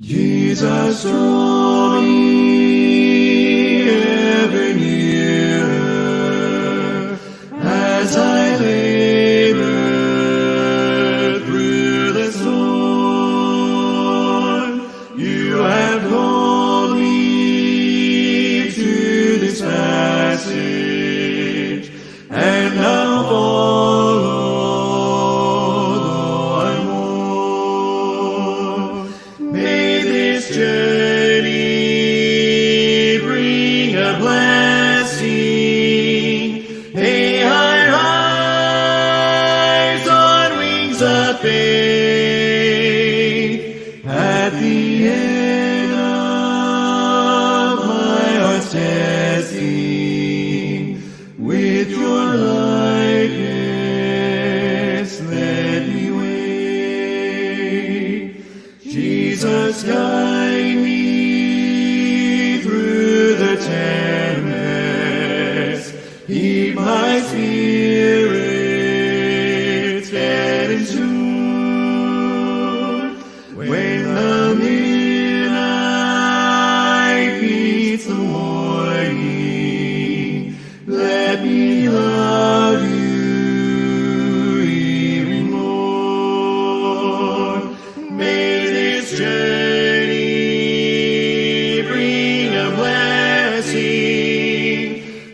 Jesus, draw me ever nearer faith at the end of my heart's testing. With your likeness, let me wait. Jesus, guide me through the tempest. Keep my spirit this journey bring a blessing.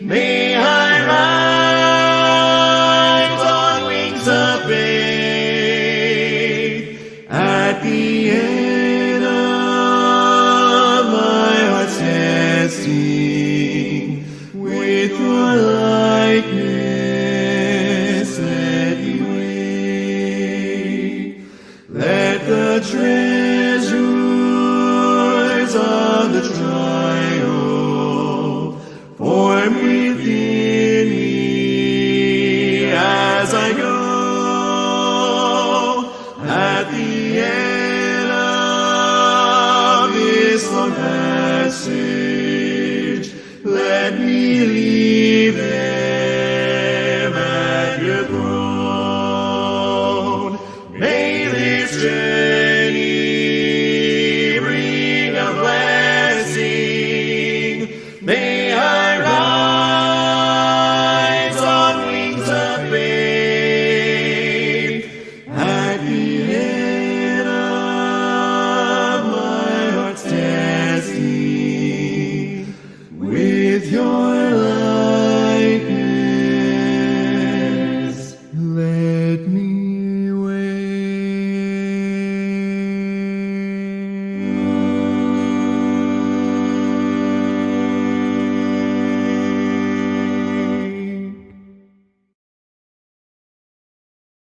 May I rise on wings of faith at the end. with your